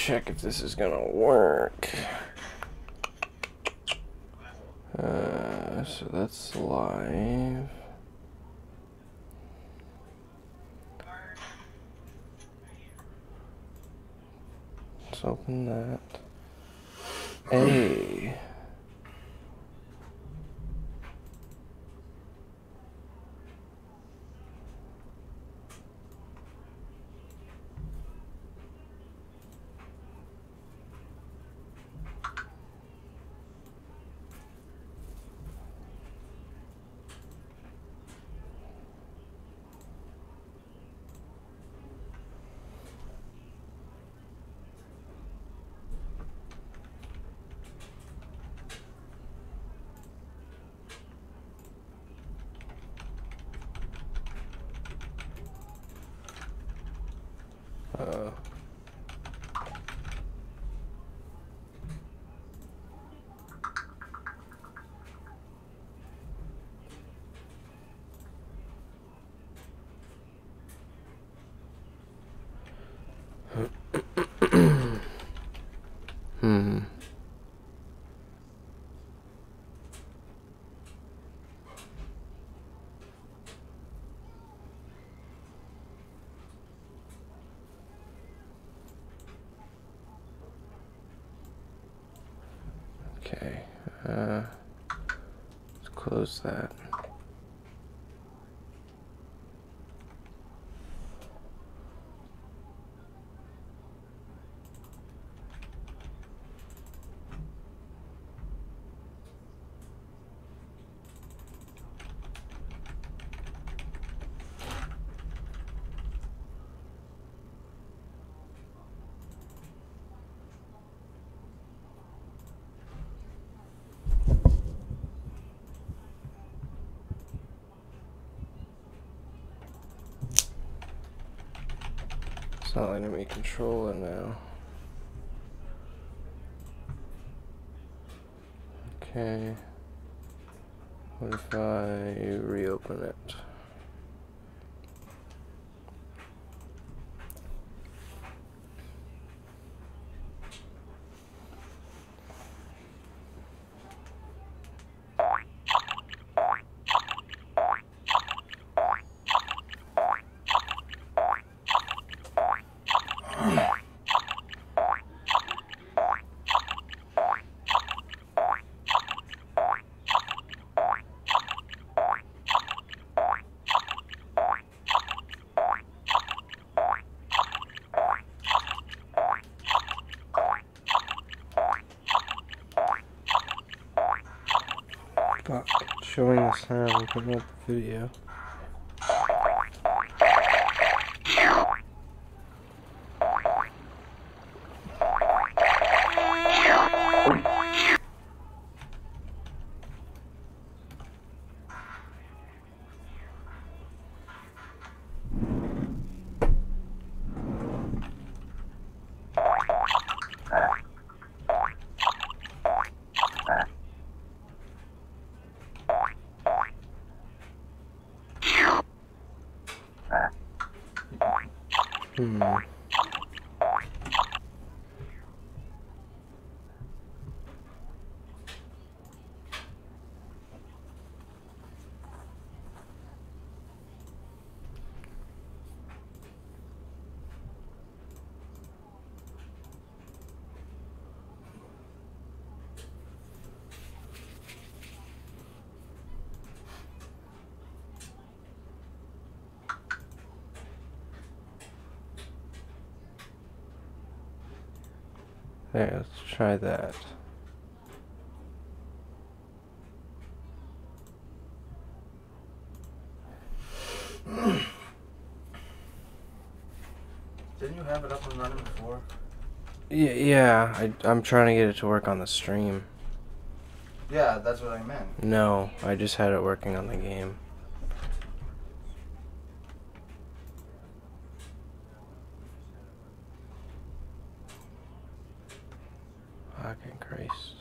check if this is gonna work. Uh, so that's live. Let's open that. A. Uh, hmm. Okay. Uh, let's close that. It's not letting me control it now. Okay. What if I reopen it? Putting up the video. There, let's try that. Didn't you have it up and running before? Yeah, yeah. I, I'm trying to get it to work on the stream. Yeah, that's what I meant. No, I just had it working on the game. Christ.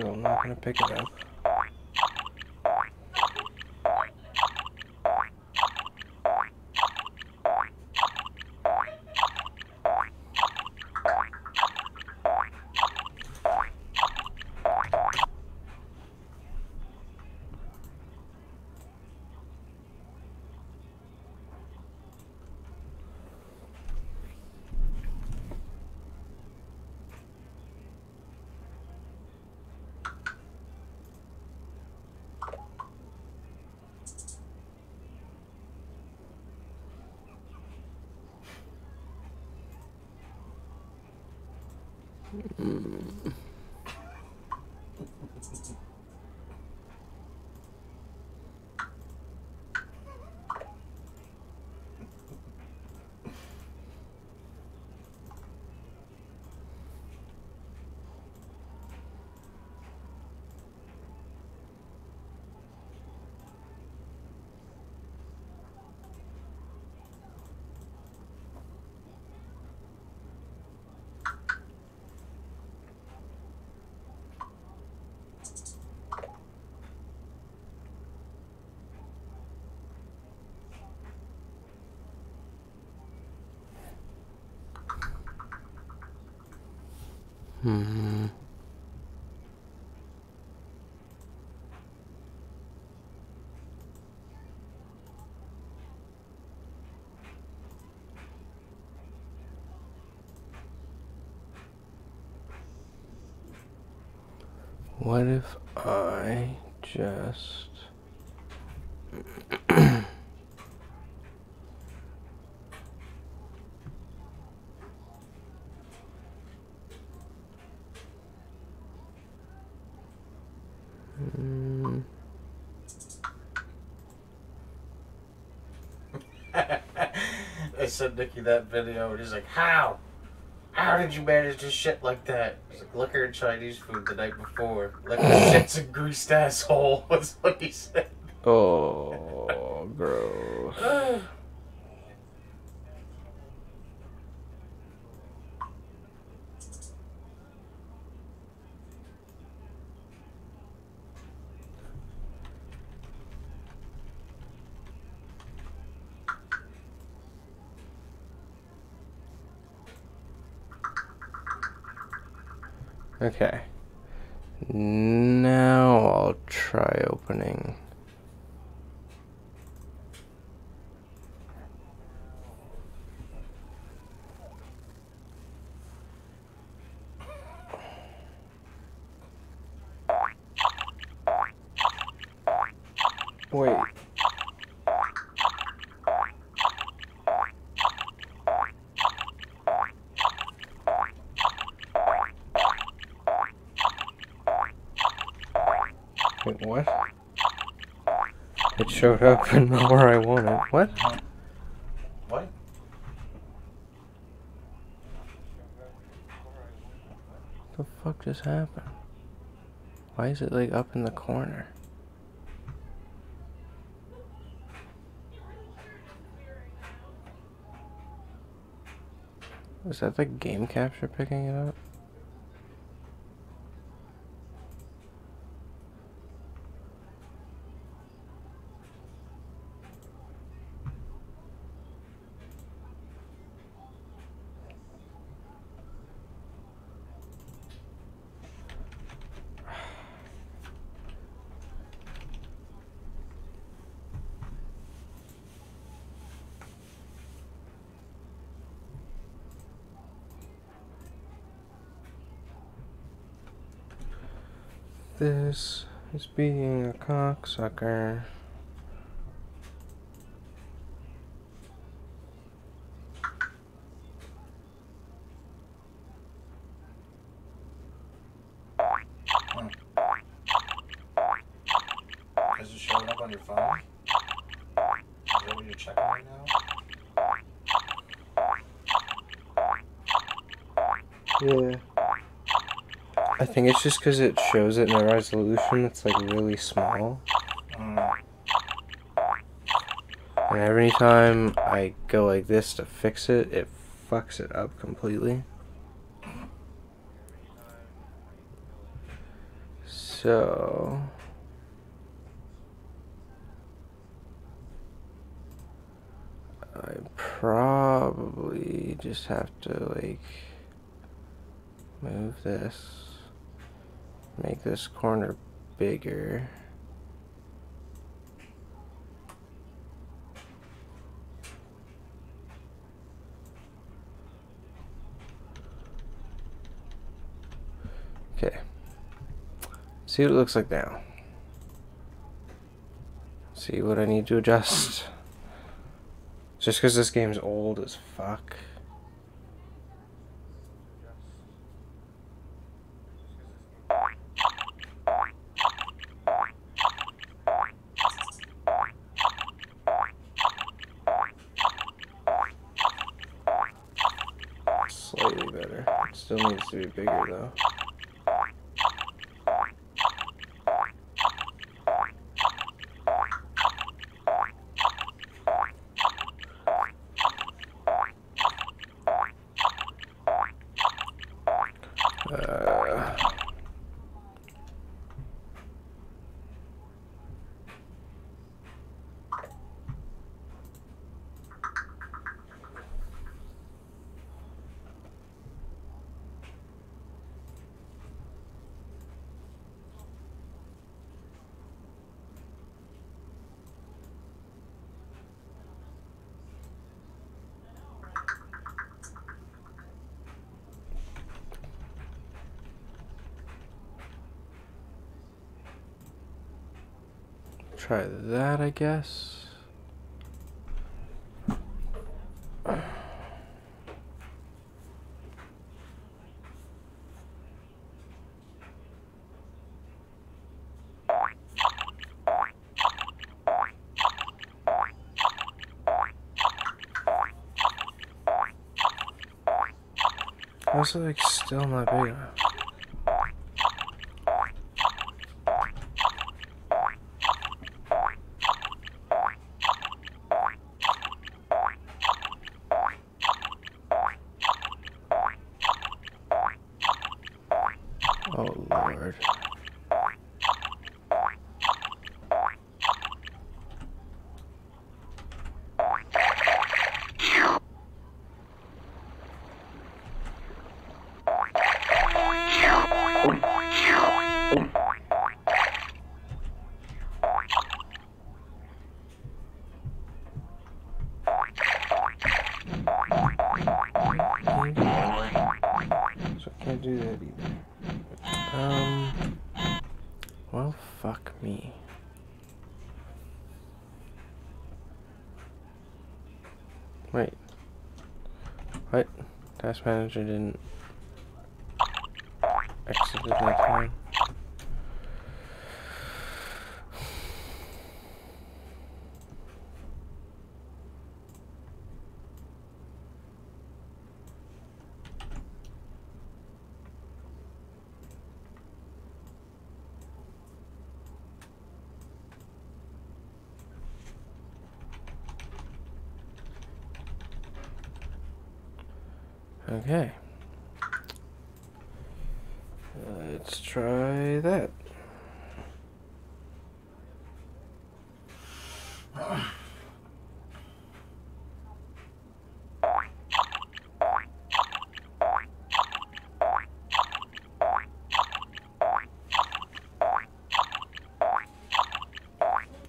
so I'm not going to pick it up. Hmm. What if I just Mm, I sent Nikki that video, and he's like, "How? How did you manage to shit like that?" He's like, "Liquor and Chinese food the night before. Liquor shits and greased asshole." Was what he said. Oh, gross. Okay. Now I'll try opening. Showed up and where I want wanted. What? What? the fuck just happened? Why is it like up in the corner? Is that the game capture picking it up? This is being a cocksucker. Is it showing up on your phone? Is that what you're checking right now? Yeah. I think it's just because it shows it in a resolution that's like really small. And every time I go like this to fix it, it fucks it up completely. So. I probably just have to like move this, make this corner bigger. Okay. See what it looks like now. See what I need to adjust. Just because this game's old as fuck. Slightly better. Still needs to be bigger though. Try that, I guess. Also, like, still not big enough. Task manager didn't exit at that time. Okay. Let's try that.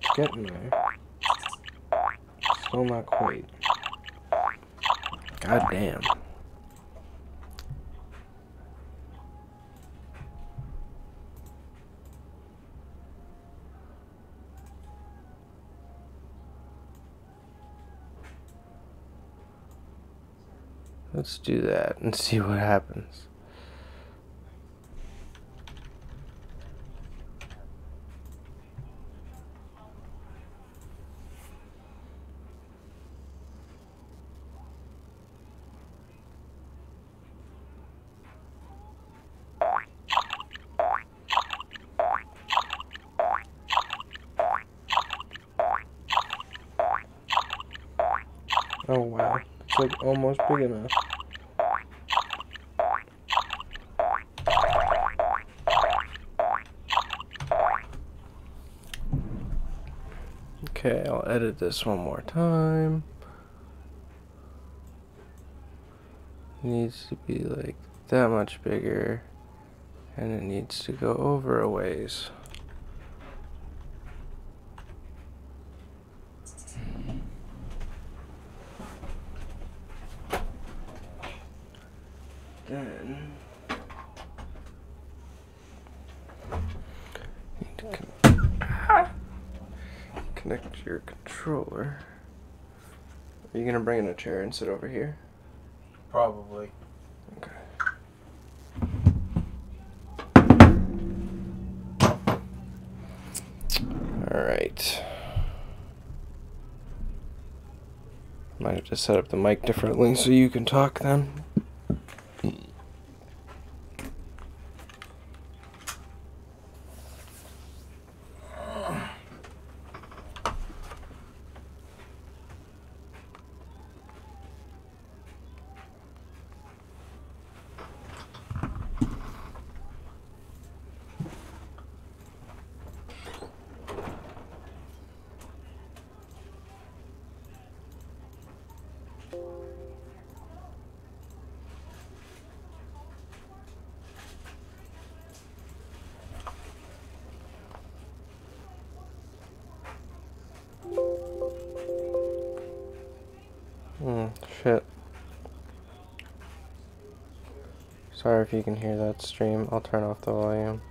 It's getting there. Still not quite. God damn. Let's do that and see what happens. big enough. Okay, I'll edit this one more time. Needs to be like that much bigger and it needs to go over a ways. Are bring in a chair and sit over here? Probably. Okay. All right. Might have to set up the mic differently so you can talk then. If you can hear that stream. I'll turn off the volume.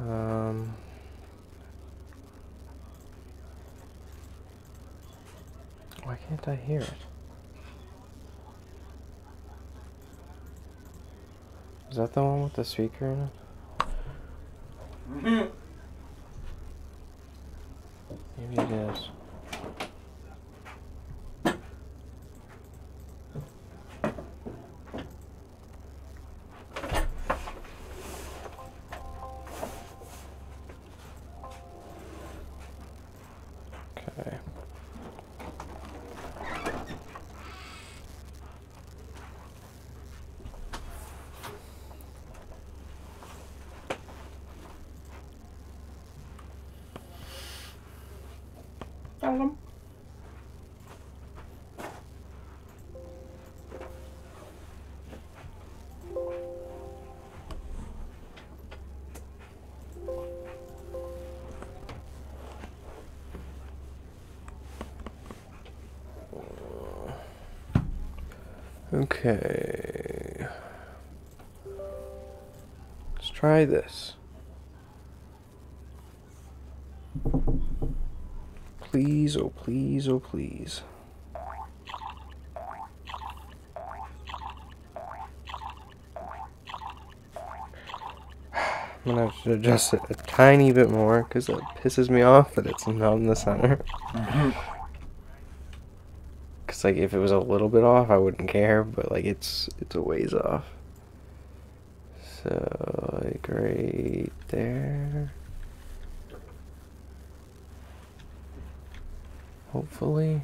Um, why can't I hear it? Is that the one with the speaker in it? Okay. Let's try this. Please, oh please, oh please. I'm gonna have to adjust it a tiny bit more because it pisses me off that it's not in the center. Cause like if it was a little bit off, I wouldn't care, but like it's it's a ways off. So like right there. Hopefully.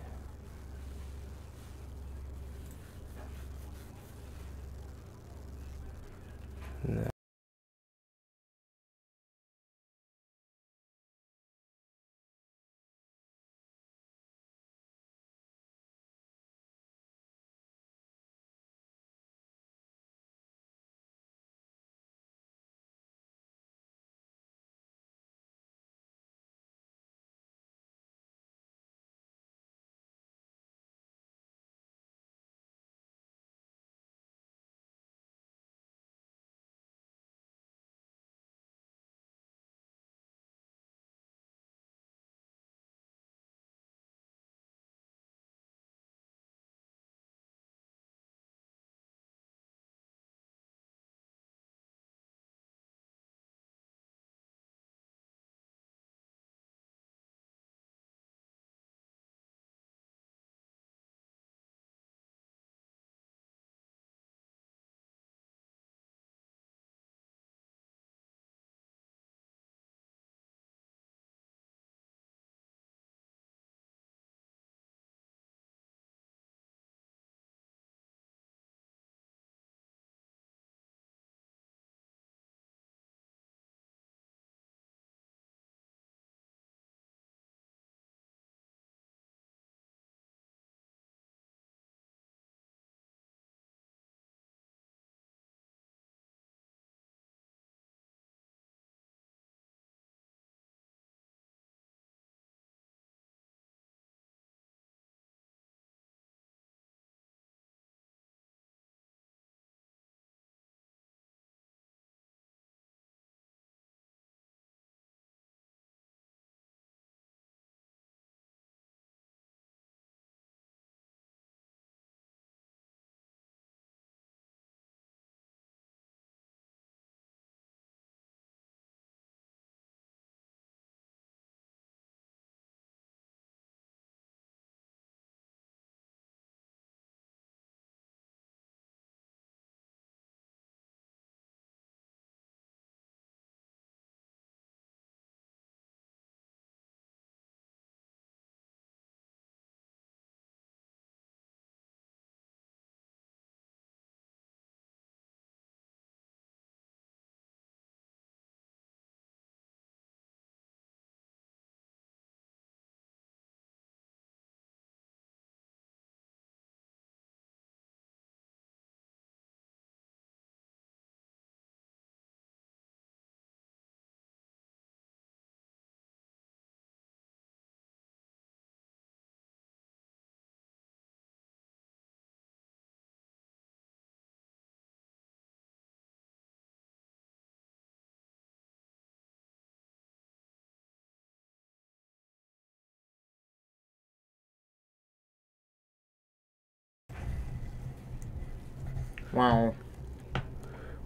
Wow.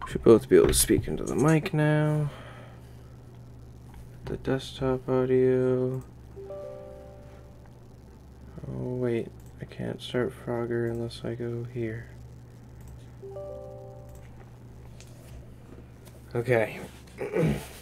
Should both be able to speak into the mic now. The desktop audio. Oh wait, I can't start Frogger unless I go here. Okay.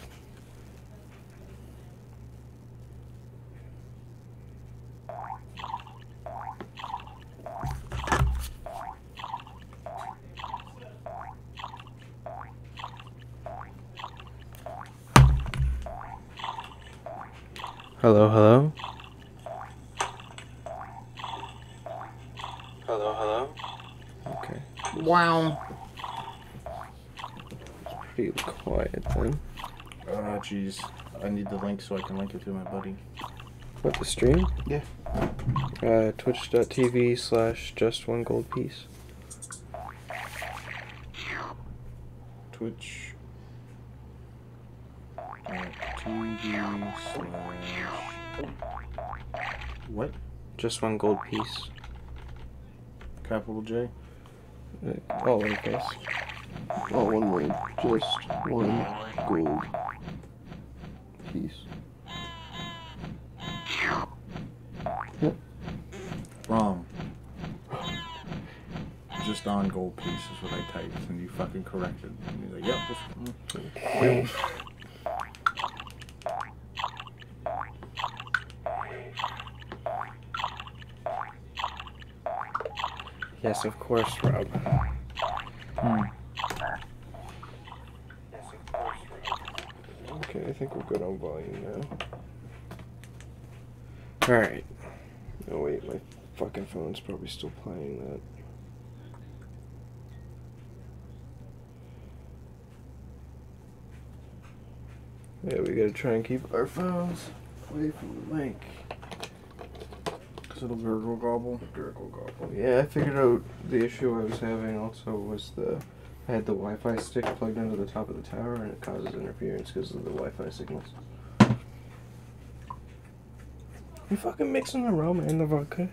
Hello, hello. Hello, hello. Okay, Wow. It's pretty quiet then. Oh, jeez. I need the link so I can link it to my buddy. What the stream? Yeah. Uh, Twitch.tv slash just one gold piece. Twitch. Uh, TV slash. What? Just one gold piece. Capital J? Uh, all lowercase. All one word. Just one gold piece. Wrong. Just on gold piece is what I typed, and you fucking corrected. And he's like, yep. Yes, of course, Rob. Hmm. Okay, I think we're good on volume now. Alright. Oh wait, my fucking phone's probably still playing that. Yeah, we gotta try and keep our phones away from the mic. Cause it'll gurgle gobble. Gurgle gobble. Yeah, I figured out the issue I was having also was the I had the Wi-Fi stick plugged into the top of the tower and it causes interference because of the Wi-Fi signals. You fucking mixing the rum and the vodka?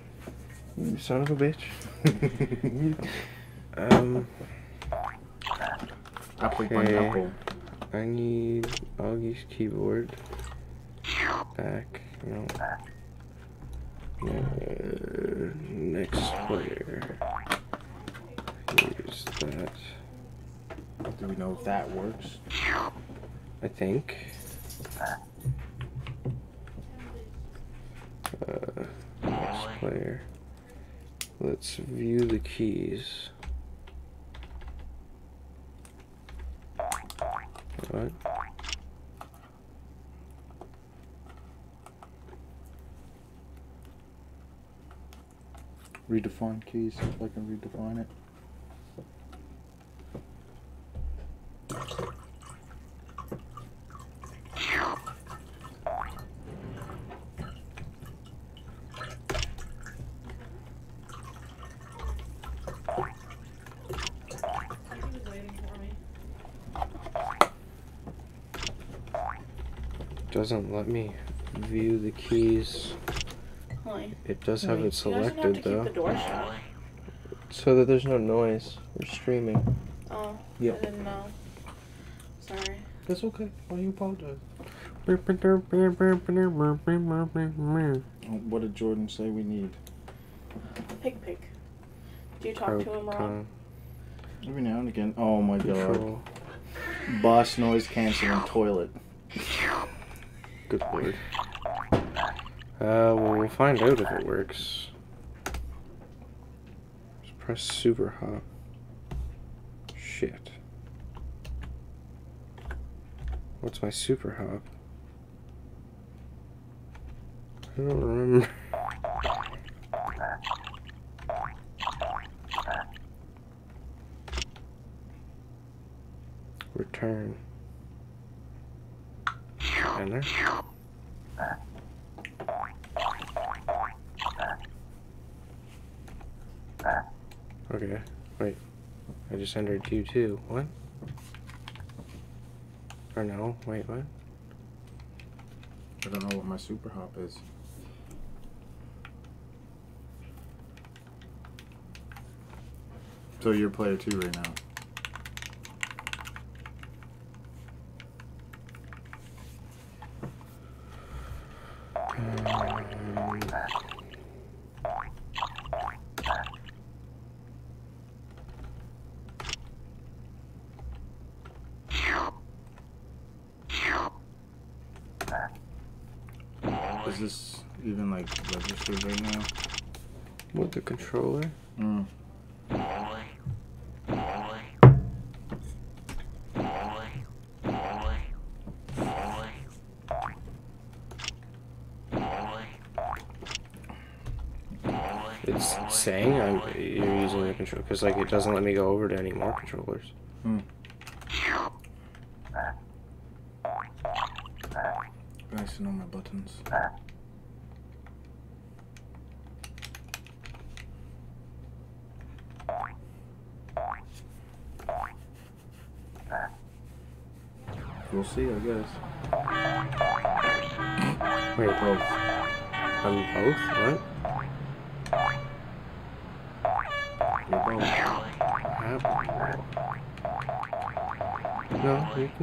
You son of a bitch. um, Apple Okay. pineapple. I need Augie's keyboard back. No. Uh, next player. Here's that. Do we know if that works? I think. Uh, next player. Let's view the keys. What? Redefine keys, see if I can redefine it. Doesn't let me view the keys. Why? It does have it You have to selected keep though. the door shut. So that there's no noise. We're streaming. Oh, Yep. I didn't know. Sorry. That's okay. Why you apologize? What What did Jordan say we need? Pig pig. Do you talk to him, Rob? Every now and again. Oh my god. Control. Boss noise canceling toilet. Good lord. Uh, well, we'll find out if it works. Press super hop. Shit. What's my super hop? I don't remember. Return. Enter. Okay, wait. I just entered you too. What? Or no, wait, what? I don't know what my super hop is. So you're player two right now. Um, Is this even like registered right now? with the controller? Mm. It's saying I'm you're using the controller because like it doesn't let me go over to any more controllers. Nice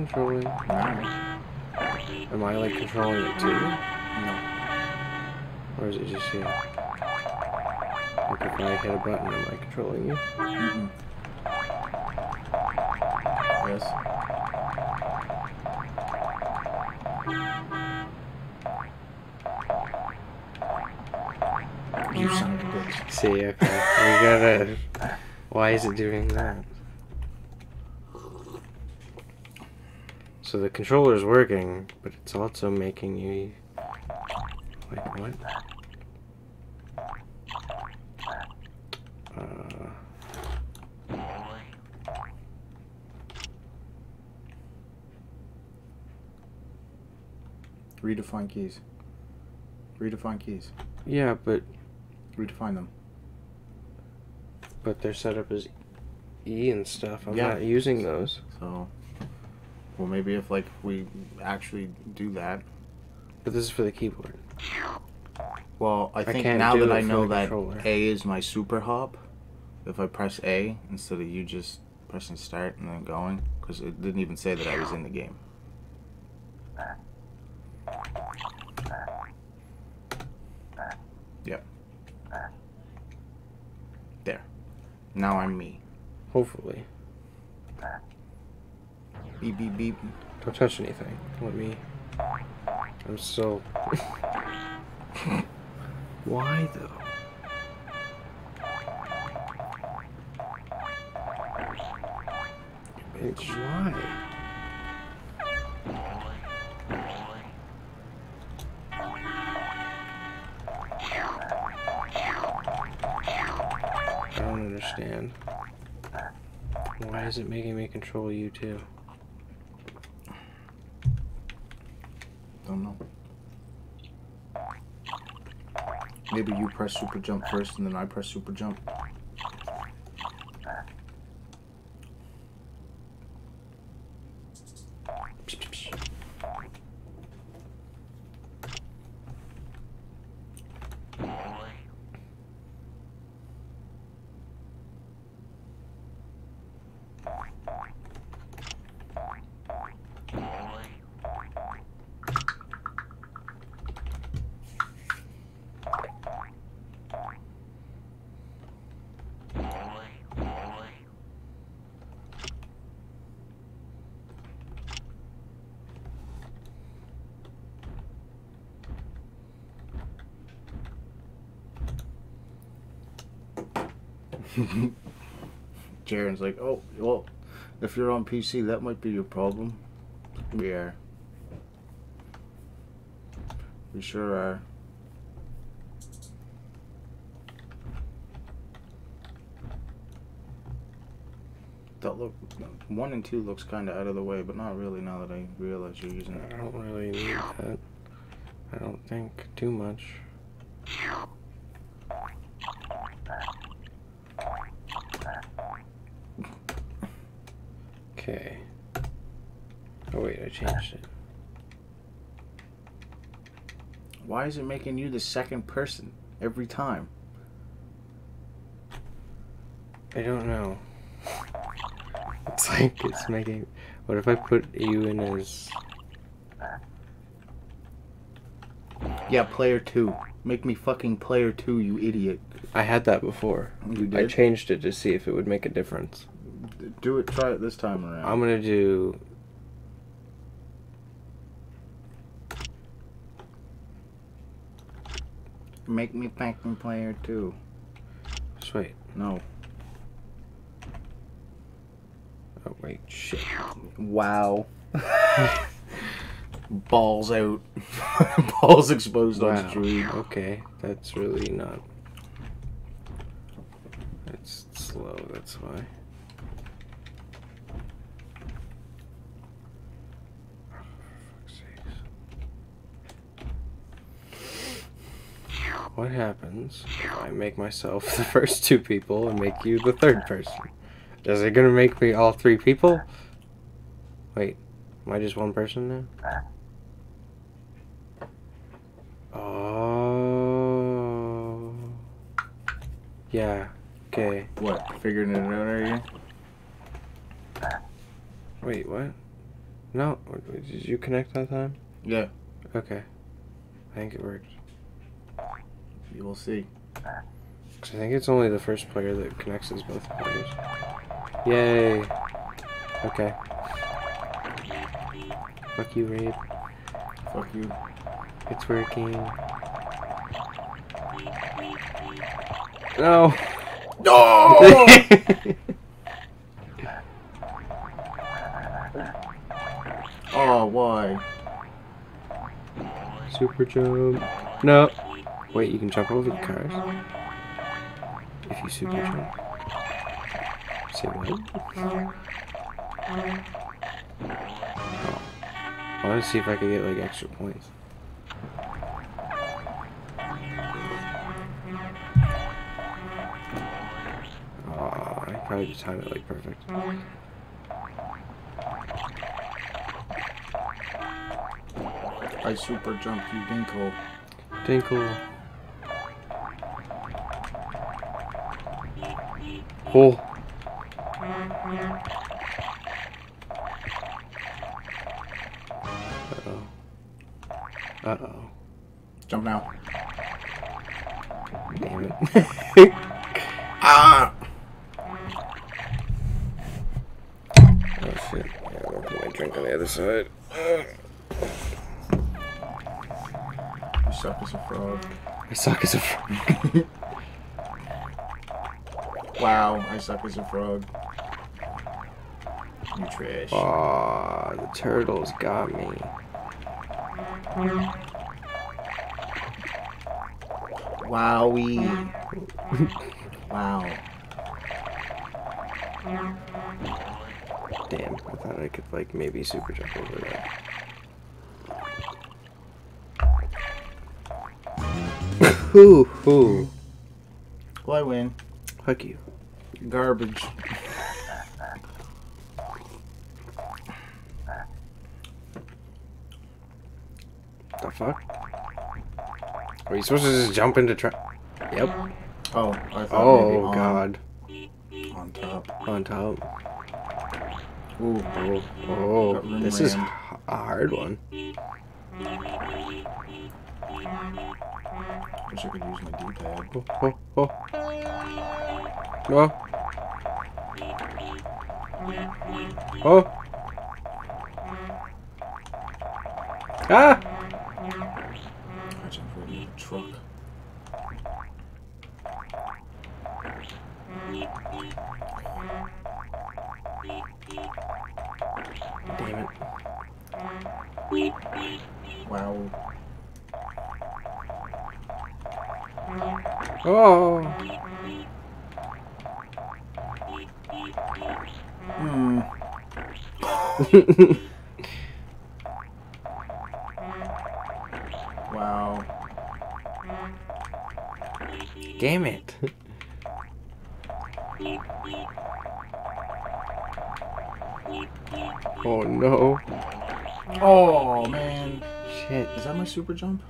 controlling. Am I like controlling it too, No. or is it just you? Like if I hit a button, am I controlling you? Mm-mm. Yes. You son of a bitch. See, okay, we gotta. Why is it doing that? So the controller is working, but it's also making you. Like what? Uh, Redefine keys. Redefine keys. yeah, but Redefine them. but they're set up as E and stuff. I'm Yeah. not using those. So, well, maybe if like we actually do that. But this is for the keyboard. Well, I think can't now that I know that controller. A is my super hop, if I press A instead of you just pressing start and then going, because it didn't even say that I was in the game. Yep. There. Now I'm me. Hopefully. Beep beep beep. Don't touch anything. Let me. I'm so. Why though? Bitch, why? I don't understand. Why is it making me control you too? Don't know. Maybe you press super jump first and then I press super jump. Jaren's like, oh, well, if you're on PC, that might be your problem. We are. We sure are. That look, one and two looks kind of out of the way, but not really now that I realize you're using it, I don't really need that. I don't think too much. Okay. Oh wait, I changed it. Why is it making you the second person every time? I don't know. It's like it's making. What if I put you in as? Yeah, player two. Make me fucking player two, you idiot. I had that before. You did? I changed it to see if it would make a difference. Do it. Try it this time around. I'm gonna do. Make me fucking player too. Sweet. No. Oh wait, shit. Wow. Balls out. Balls exposed on Wow. stream. Okay, that's really not. It's slow. That's why. Oh, for fuck's sakes. What happens if I make myself the first two people and make you the third person? Is it gonna make me all three people? Wait, am I just one person now? Oh. Yeah. Okay. What? Figuring it out, are you? Wait, what? No. Did you connect that time? Yeah. Okay. I think it worked. You will see. I think it's only the first player that connects as both players. Yay. Okay. Fuck you, Raid. Fuck you. It's working. No. No! oh, why? Super jump. No. Wait, you can jump over the cars? If you super jump. Say what? Oh. I want to see if I can get like extra points. Oh, I probably just timed it like perfect. I super jumped you, Dinkle. Tinkle. Oh. Uh-oh. Uh-oh. Jump now. Damn it. I a frog. You trash. Aw, the turtles got me. Wowie. wow. Damn, I thought I could like maybe super jump over that. Hoo hoo. Well, I win. Fuck you. Garbage. The fuck? Are you supposed to just jump into tra- Yep. Oh, I thought Oh on, god. On top. On top. Ooh. Oh, oh. This is a hard one. I Wish I could use my D-pad. Oh, oh, oh. No. Oh. Ah! I jumped right into the truck. Damn it. Wow. Oh. Hmm. Wow. Damn it. Oh no. Oh man. Shit. Is that my super jump?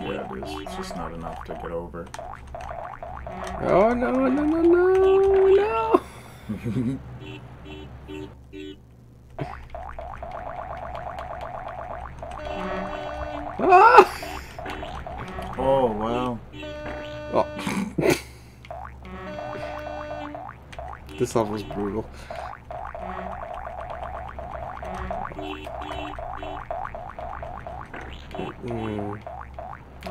Yeah, it is. It's just not enough to get over. Oh no no no no no! Ah! oh wow. Oh. this level's brutal. Mm.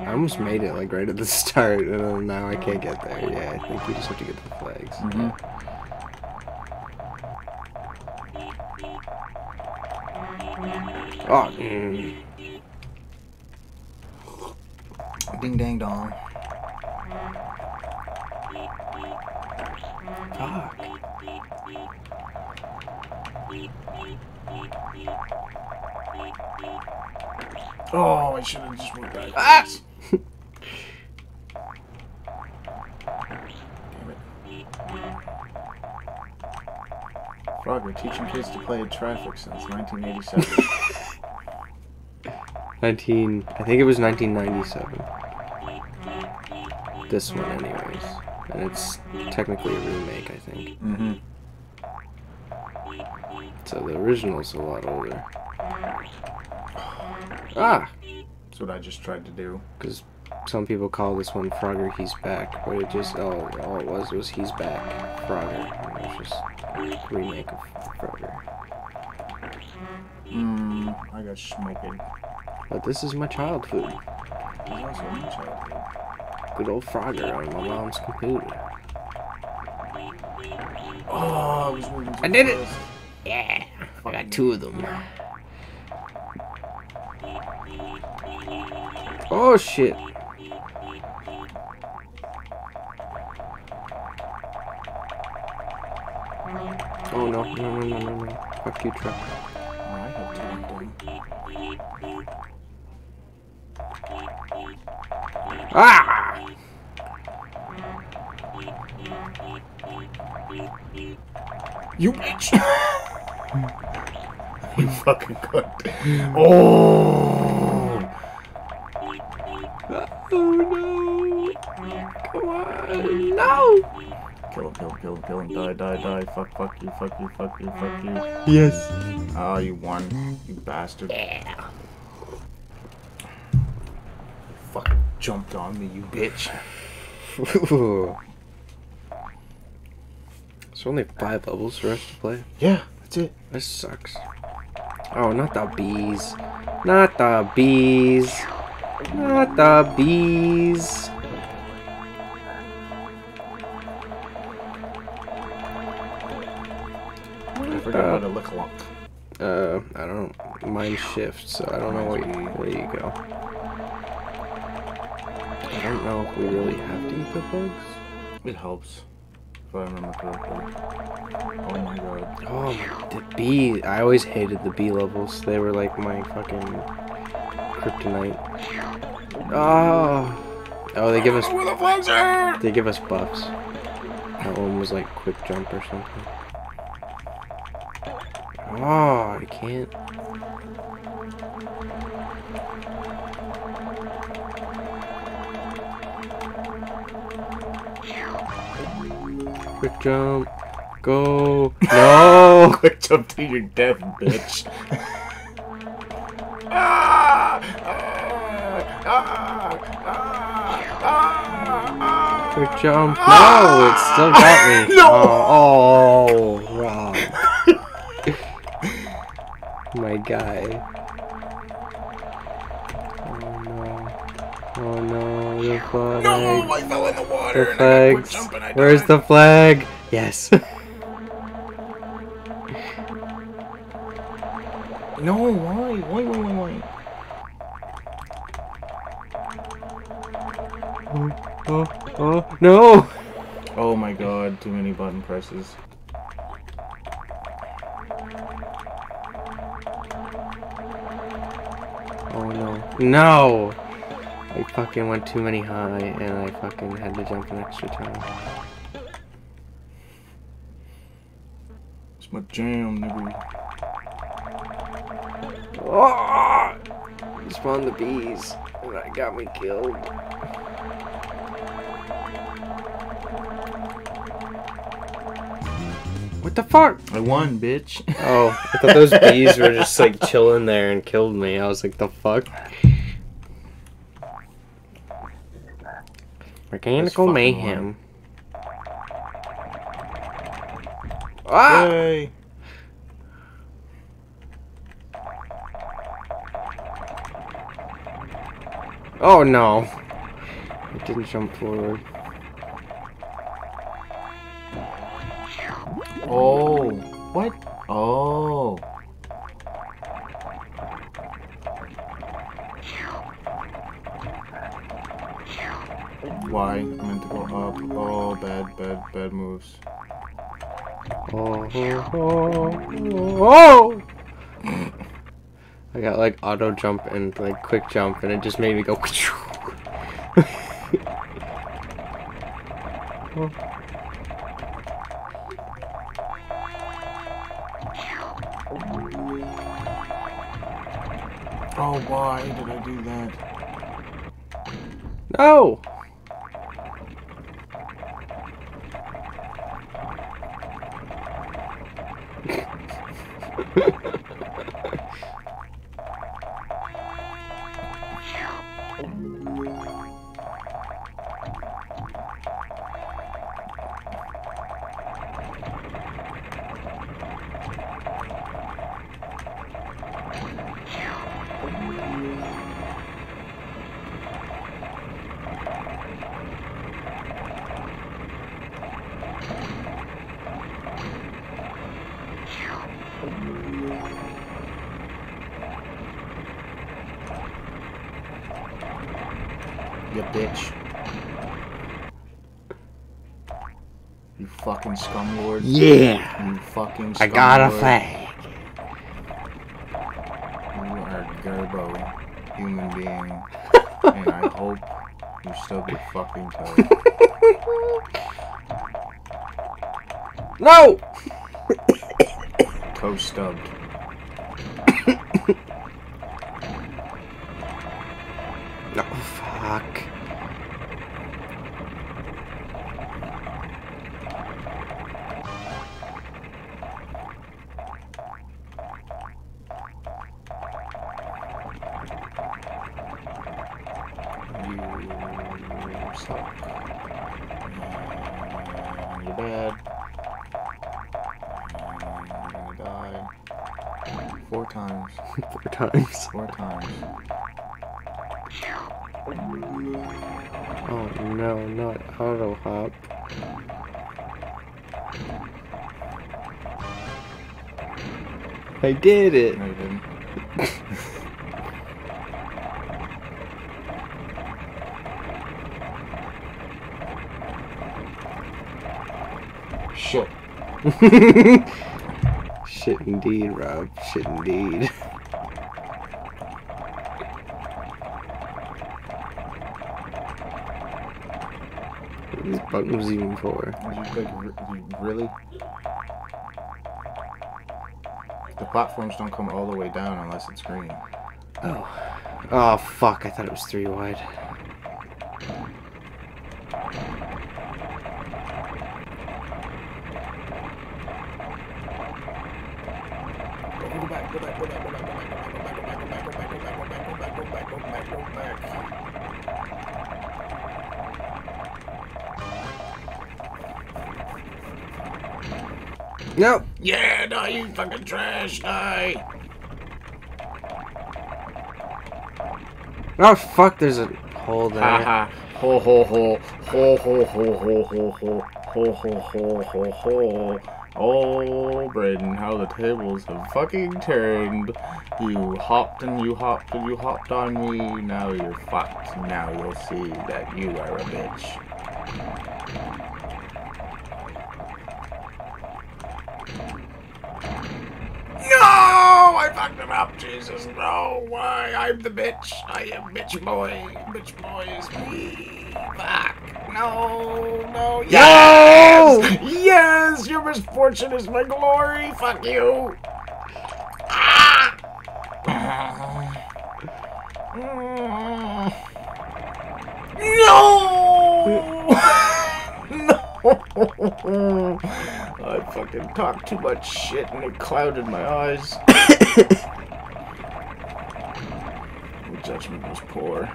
I almost made it like right at the start, and then now I can't get there. Yeah, I think we just have to get the flags. Mhm. Oh, mm. Ding dang dong. fuck. Oh, I should have just went back. Ah! Frogger teaching kids to play traffic since 1987. 19, I think it was 1997. This one, anyways. And it's technically a remake, I think. mm-hmm. So the original's a lot older. Ah! That's what I just tried to do. Because some people call this one Frogger He's Back, but it just, oh, all it was was He's Back, Frogger. It was just remake of Frogger. Mmm, I got smoking. But this is my child food. There's also my childhood. Good old Frogger on my mom's computer. Oh, I was moving I did it! Yeah, I got two of them. Oh shit. Oh no, no, no, no, no, no. Fuck you, truck. I have two. Ah! You bitch! you fucking cunt. Oh! Oh no! Come on! No! Kill him, kill him, kill him, kill. Die, die, die. Fuck, fuck you, fuck you, fuck you, fuck you. Yes. Oh, you won, you bastard. Yeah. Fucking jumped on me, you bitch. There's only five levels for us to play. Yeah, that's it. This sucks. Oh, not the bees. Not the bees. Not the bees. How to lick. Uh, I don't. Mine shift, so I don't know where you, where you go. I don't know if we really have to eat the bugs. It helps. If I remember correctly. Oh my god. Oh, my, the bee. I always hated the bee levels. They were like my fucking kryptonite. Oh. Oh, they give us Where the flags are! they give us buffs. That one was like quick jump or something. Oh, I can't. Quick jump. Go. No. Quick jump to your death, bitch. ah! Ah! Ah! Ah! Ah! Quick jump. No, it still got me. No. Oh, oh My guy. Oh no. Oh no, the flag. No, I fell in the water. The and I got flags. jump I Where's died. the flag? Yes. No, why? Why, why, why, why? oh, oh, oh, no! Oh my god, too many button presses. Oh no. No! I fucking went too many high and I fucking had to jump an extra time. It's my jam, nigga. Ah! Oh! Spawned the bees and that got me killed. The fuck? I won, bitch. Oh, I thought those bees were just like chilling there and killed me. I was like, the fuck? Mechanical fucking mayhem. Ah! Yay. Oh no. It didn't jump forward. Oh, oh, oh. I got like auto jump and like quick jump, and it just made me go. Oh, why did I do that? no! Got a flag. You are a Gerbo human being. and I hope you still your fucking toe. No! toe stubbed. I did it! No, you didn't. Shit. Shit indeed, Rob. Shit indeed. What these buttons even for? Like, really? The platforms don't come all the way down unless it's green. Oh. Oh, fuck. I thought it was three wide. Go yeah, no, you fucking trash, no. Oh fuck, there's a hole there. Haha. Ho ho ho. Ho ho ho ho ho ho. Ho ho ho ho ho. Oh, Brayden, how the tables have fucking turned. You hopped and you hopped and you hopped on me. Now you're fucked. Now you'll see that you are a bitch. I fucked it up, Jesus. No, why? I'm the bitch. I am bitch boy. Bitch boy is me. Fuck. No, no. Yes! Yes! Your misfortune is my glory. Fuck you. Ah! No! no! Fucking talked too much shit and it clouded my eyes. My judgment was poor.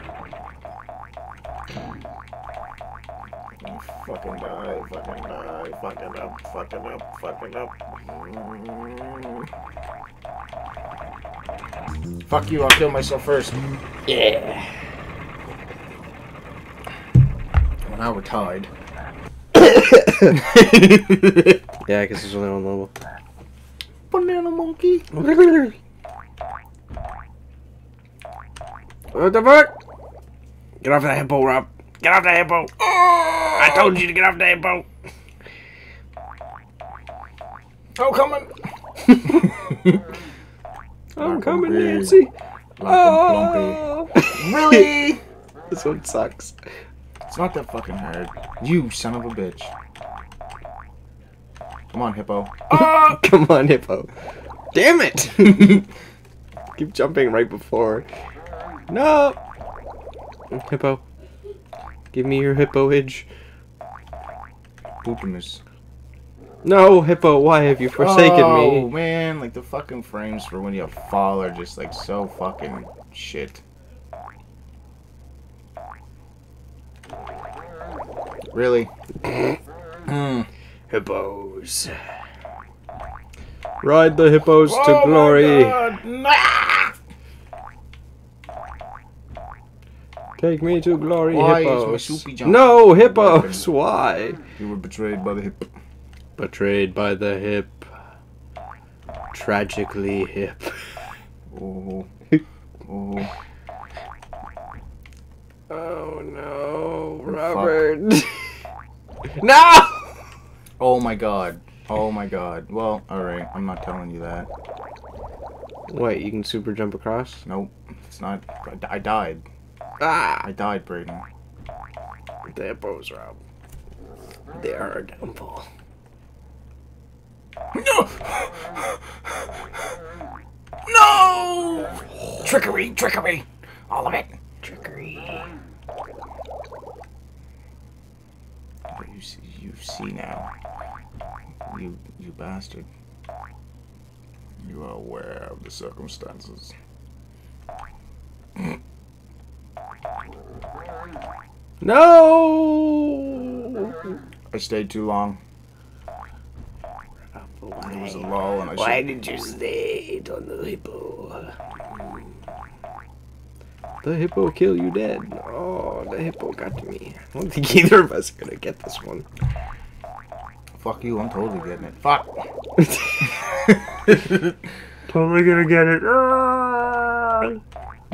Fucking die, fucking die, fucking up, fucking up, fucking up. Mm. Fuck you, I'll kill myself first. Yeah. Well, now we're tied. Yeah, because there's only one level. Banana monkey. What the fuck? Get off that hippo, Rob. Get off that hippo. I told you to get off the hippo. Oh, coming. I'm coming, Nancy. Oh. Really? this one sucks. It's not that fucking hard. You son of a bitch. Come on, hippo. Oh, come on, hippo. Damn it. Keep jumping right before. No. Hippo. Give me your hippo edge. Poopimus. No, hippo, why have you forsaken oh, me? Oh, man, like the fucking frames for when you fall are just like so fucking shit. Really? Mm. Hippos. Ride the hippos to Oh my glory. Nah! Take me to glory, Why hippos. No, hippos. Why? You were betrayed by the hip. Betrayed by the hip. Tragically hip. Oh. Oh. Oh no. Robert. no! Oh my god. Oh my god. Well, alright. I'm not telling you that. Wait, you can super jump across? Nope. It's not. I, I died. Ah! I died, Brayden. The hippos, Rob. They are our downfall. No! No! Trickery! Trickery! All of it! Trickery. You see, you see now. You, you bastard. You are aware of the circumstances. No! I stayed too long. There was a lull, and I Why did you stay on the hippo? The hippo kill you dead. Oh, the hippo got to me. I don't think either of us are gonna get this one. Fuck you! I'm totally getting it. Fuck. Totally gonna get it. Ah!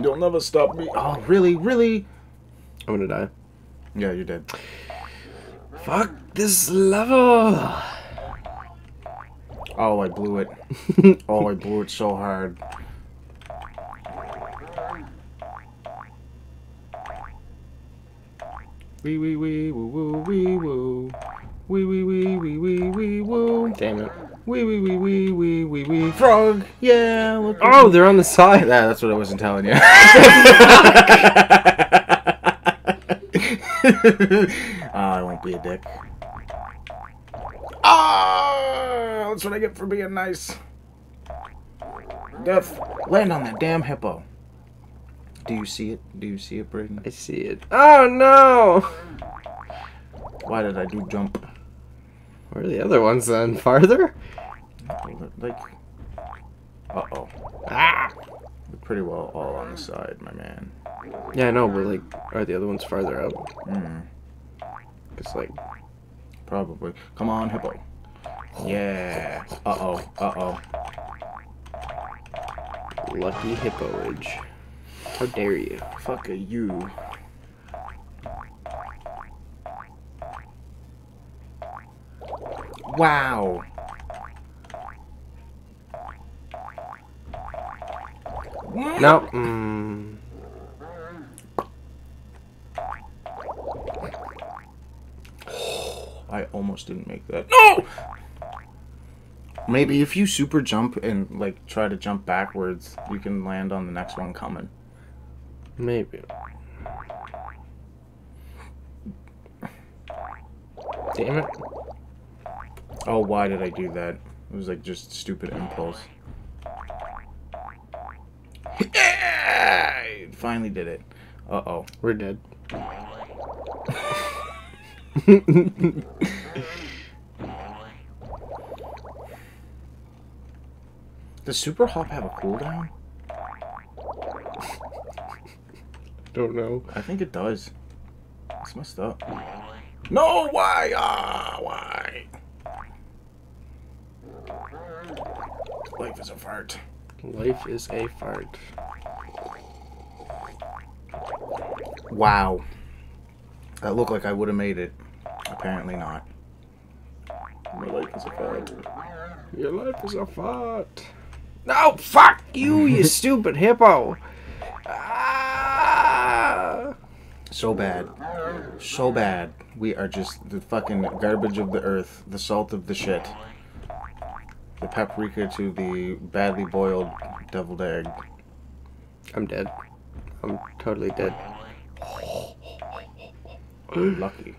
You'll never stop me. Oh, really? Really? I'm gonna die. Yeah, you're dead. Fuck this level. Oh, I blew it. Oh, I blew it so hard. Wee wee wee woo woo wee woo. Wee wee wee wee wee wee woo. Damn it. Wee wee wee wee wee wee wee. Frog. Yeah. Look Oh, they're on the side. Yeah, that's what I wasn't telling you. Ah, I won't be a dick. Ah, that's what I get for being nice. Death, land on that damn hippo. Do you see it? Do you see it, Braden? I see it. Oh no! Why did I do jump? Where are the other ones then? Farther? Like, uh oh. Ah! We're pretty well all on the side, my man. Yeah, I know, but like, are the other ones farther up? Mm, It's like, probably. Come on, hippo. Yeah. Uh oh. Uh oh. lucky hippoage. How dare you? Fuck a you. Wow. No. Mm. I almost didn't make that. No! Maybe if you super jump and like try to jump backwards, you can land on the next one coming. Maybe. Damn it. Oh, why did I do that? It was like just stupid impulse. Yeah! Finally did it. Uh oh. We're dead. Does Super Hop have a cooldown? Don't know. I think it does. It's messed up. No, why? Ah, why? Life is a fart. Life is a fart. Wow. That looked like I would have made it. Apparently not. My life is a fart. Your life is a fart. No, fuck you, you stupid hippo. Ah! So bad. So bad. We are just the fucking garbage of the earth, the salt of the shit. The paprika to the badly boiled deviled egg. I'm dead. I'm totally dead. Lucky.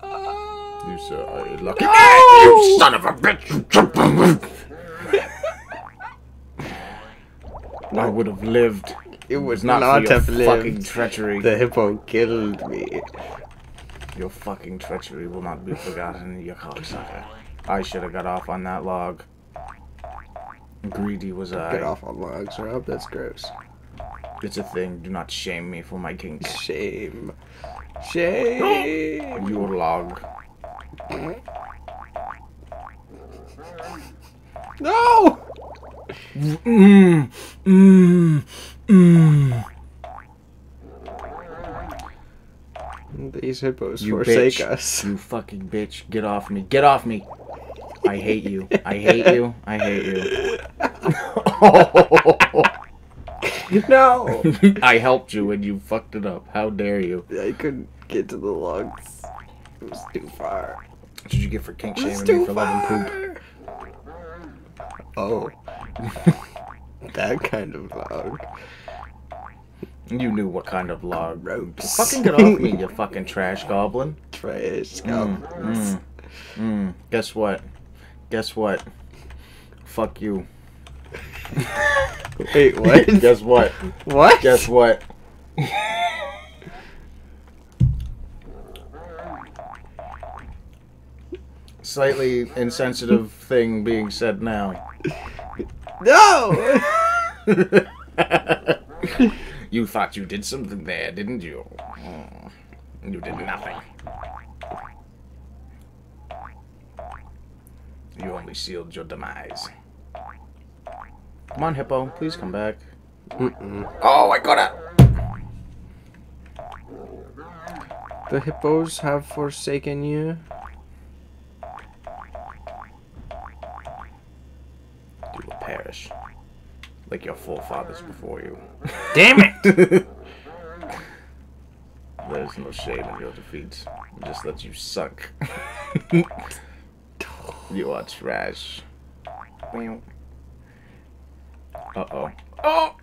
You sir are lucky. You son of a bitch! I would have lived. It was Not, not, for your have fucking treachery. The hippo killed me. Your fucking treachery will not be forgotten, you cocksucker. I should have got off on that log. Greedy was I. Get off on logs, Rob. That's gross. It's a thing. Do not shame me for my kink. Shame. Shame. Your log. No! Mmm. Mmm. Mmm. These hippos You forsake bitch. us. You fucking bitch. Get off me. Get off me. I hate you. I hate you. I hate you. No! I helped you and you fucked it up. How dare you? I couldn't get to the logs. It was too far. What did you get for kink shaming me for loving poop? Oh. that kind of log. You knew what kind of log. Ropes. Fucking get off me, you fucking trash goblin. Trash. Mm, mm, mm. Guess what? Guess what? Fuck you. Wait, what? Guess what? what? Guess what? Slightly insensitive thing being said now. No! you thought you did something there, didn't you? Mm. You did nothing. You only sealed your demise. Come on, Hippo. Please come back. Mm-mm. Oh, I got it! The hippos have forsaken you. You will perish. Like your forefathers before you. Damn it! There's no shame in your defeat. It just lets you suck. you are trash. Uh oh. Oh!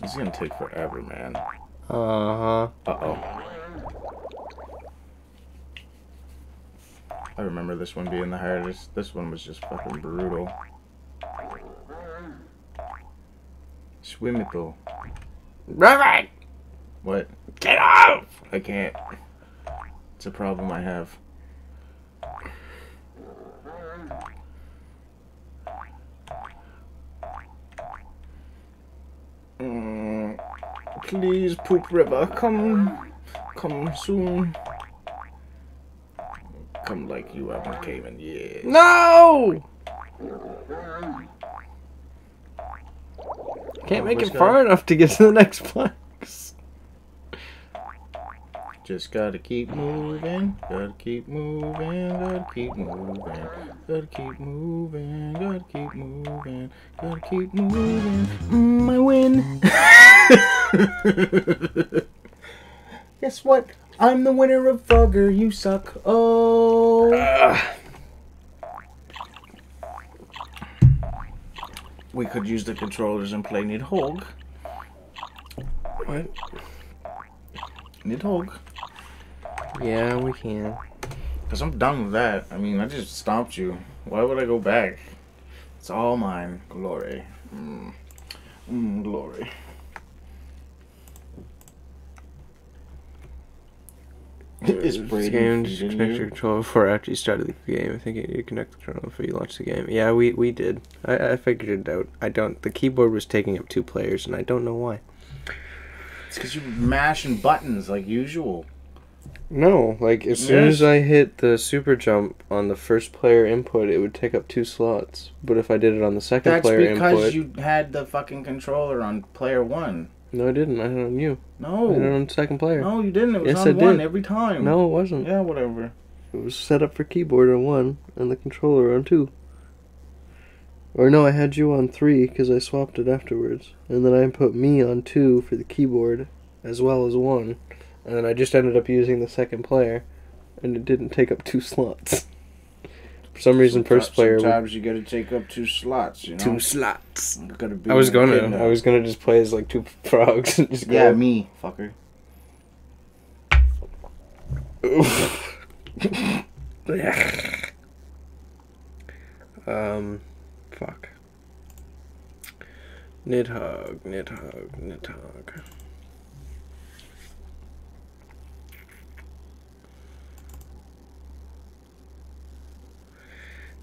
This is gonna take forever, man. Uh-huh. Uh oh. I remember this one being the hardest. This one was just fucking brutal. Swimmipo. Robert! What? Get off! I can't. It's a problem I have. Mm, please, Poop River, come. Come soon. Come like you haven't came in years. No! Can't make it far enough to get to the next place. Just gotta keep moving, gotta keep moving, gotta keep moving, gotta keep moving, gotta keep moving, gotta keep moving. Mm, I win. Guess what? I'm the winner of Frogger. You suck. Oh. We could use the controllers and play Nidhogg. What? Nidhogg. Yeah, we can. Cause I'm done with that. I mean, I just stomped you. Why would I go back? It's all mine. Glory. Mm. Mm, glory. Is This Brady game just connect your controller before after you started the game. I think you need connect the controller before you launch the game. Yeah, we we did. I, I figured it out. I don't. The keyboard was taking up two players, and I don't know why. It's because you're mashing buttons like usual. No, like as soon as I hit the super jump on the first player input, it would take up two slots. But if I did it on the second That's player because you had the fucking controller on player one. No, I didn't. I had it on you. No. I had on second player. No, you didn't. It was Yes, on I one did. every time. No, it wasn't. Yeah, whatever. It was set up for keyboard on one and the controller on two. Or no, I had you on three because I swapped it afterwards, and then I put me on two for the keyboard, as well as one, and then I just ended up using the second player, and it didn't take up two slots. For some reason, first player would- Sometimes you gotta take up two slots. You know. two slots. You gotta be I was gonna, kid now. I was gonna just play as like two frogs and just Yeah, go. me, fucker. um, fuck. Nidhogg, Nidhogg, Nidhogg.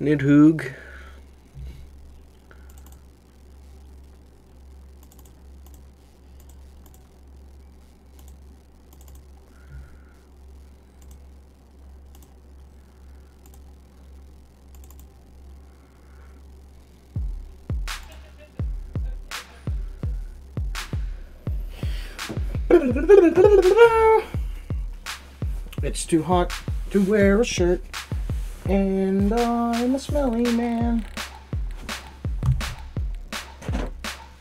Nidhogg. It's too hot to wear a shirt, and I'm a smelly man.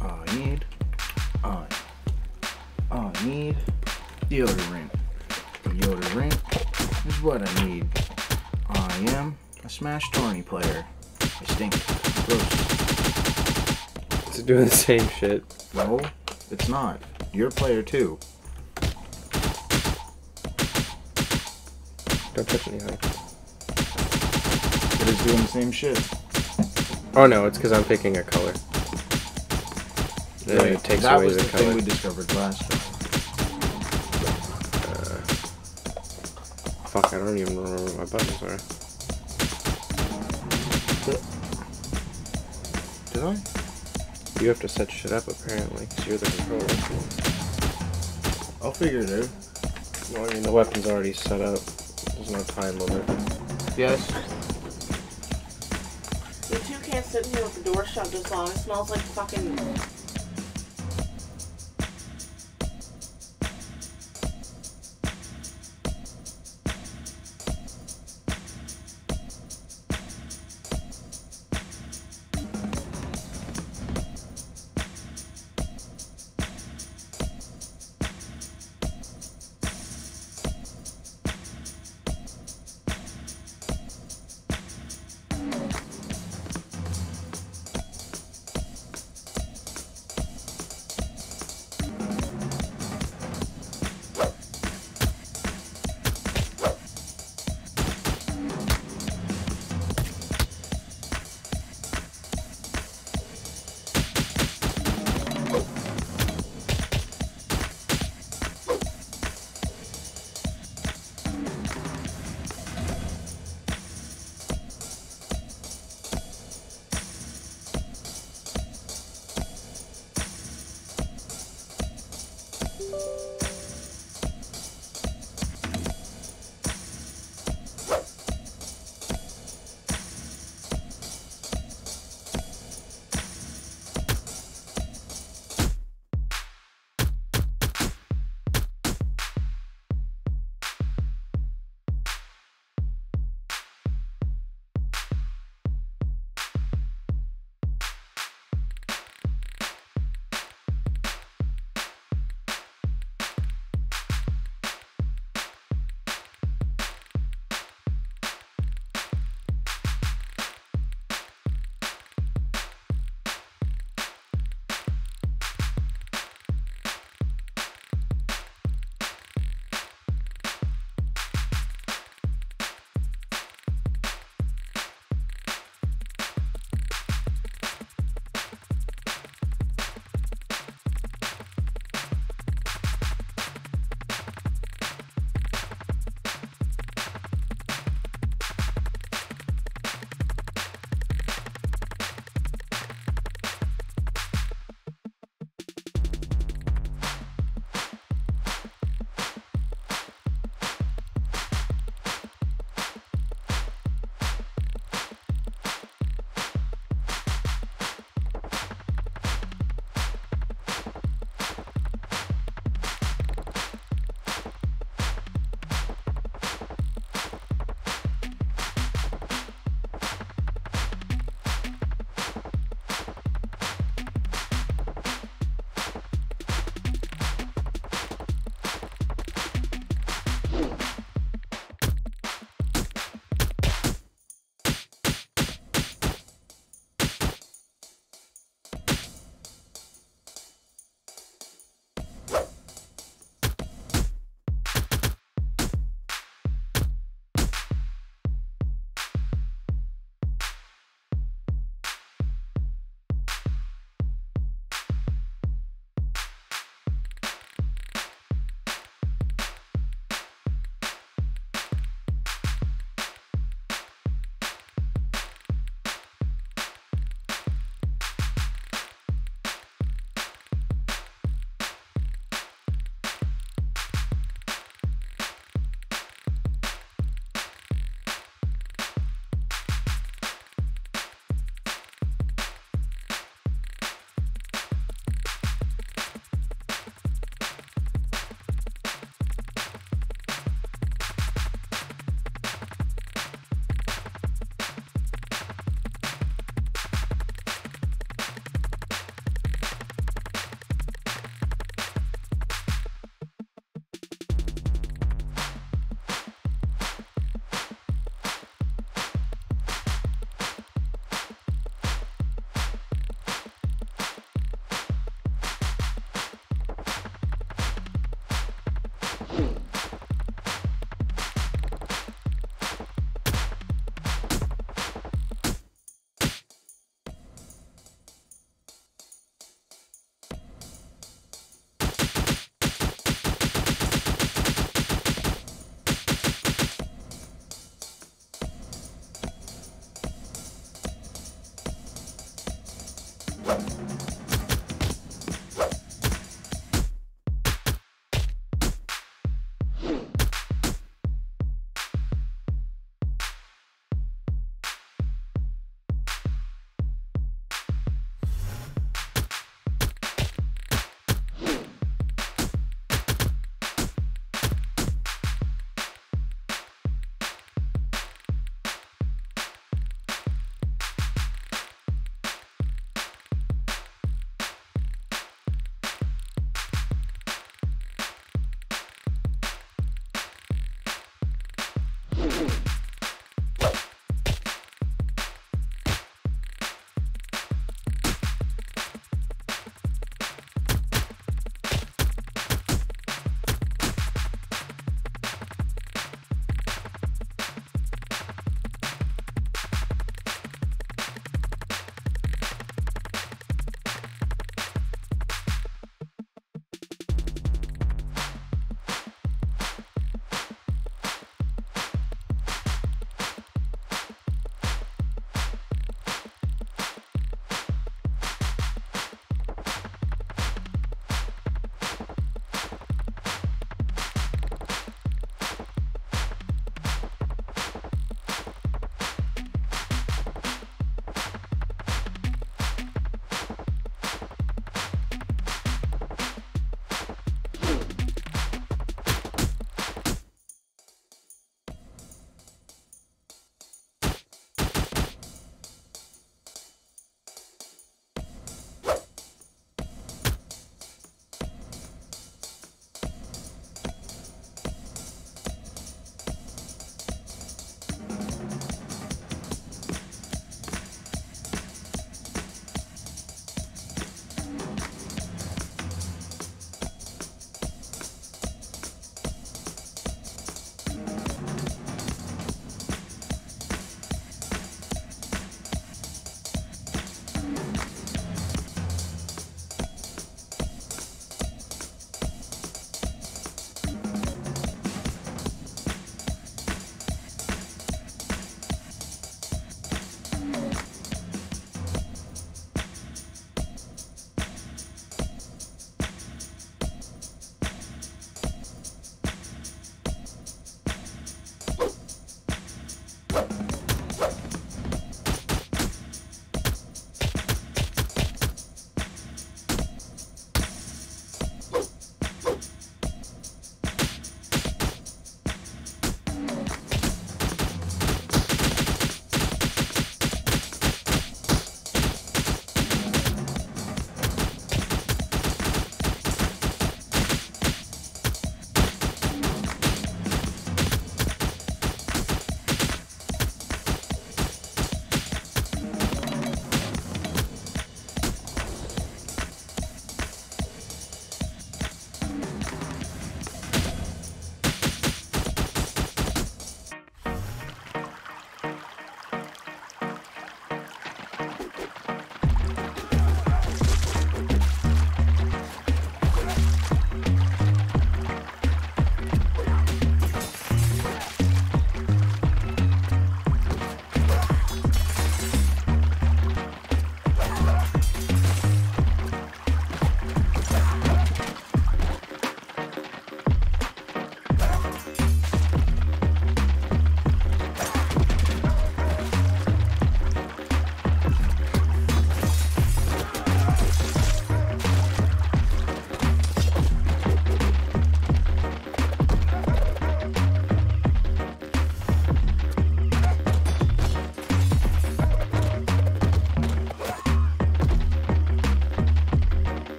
I need, I, I need deodorant. Deodorant is what I need. I am a Smash Tony player. I stink. Gross. It's doing the same shit. No, it's not. You're a player too. Don't touch anything. Doing the same shit. Oh no, it's because I'm picking a color. Then Right. it takes that away was the, the color. thing we discovered last time. Uh, fuck, I don't even remember what my buttons are. Did I? You have to set shit up apparently, because you're the controller. I'll figure it out. Well, I mean, the weapon's already set up. There's no time limit. Yes. Can't sit here with the door shut this long. It smells like fucking.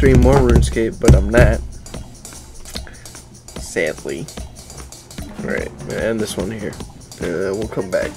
Stream more RuneScape, but I'm not. Sadly. Alright, and this one here. Uh, we'll come back.